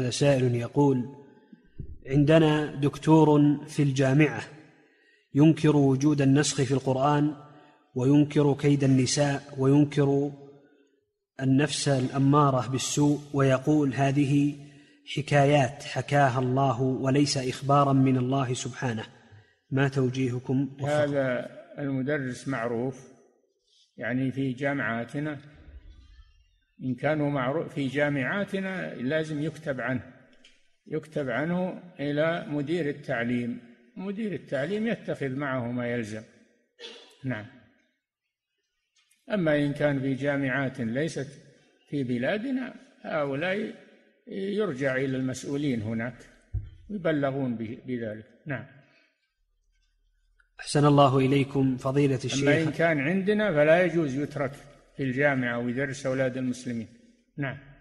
هذا سائل يقول عندنا دكتور في الجامعة ينكر وجود النسخ في القرآن وينكر كيد النساء وينكر النفس الأمارة بالسوء ويقول هذه حكايات حكاها الله وليس إخبارا من الله سبحانه. ما توجيهكم؟ هذا المدرس معروف يعني في جامعاتنا إن كانوا معروف في جامعاتنا لازم يكتب عنه يكتب عنه إلى مدير التعليم مدير التعليم يتخذ معه ما يلزم. نعم. أما إن كان في جامعات ليست في بلادنا هؤلاء يرجع إلى المسؤولين هناك يبلغون بذلك. نعم. أحسن الله إليكم فضيلة الشيخ أما إن كان عندنا فلا يجوز يترك في الجامعة ويدرس أولاد المسلمين. نعم.